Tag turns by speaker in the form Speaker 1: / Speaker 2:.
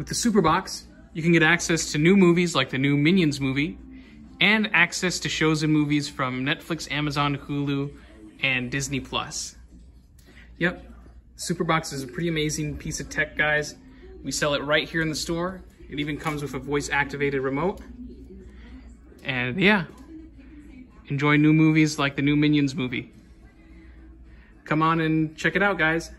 Speaker 1: With the Superbox, you can get access to new movies like the new Minions movie, and access to shows and movies from Netflix, Amazon, Hulu, and Disney Plus. Yep, Superbox is a pretty amazing piece of tech, guys. We sell it right here in the store. It even comes with a voice-activated remote. And yeah, enjoy new movies like the new Minions movie. Come on and check it out, guys.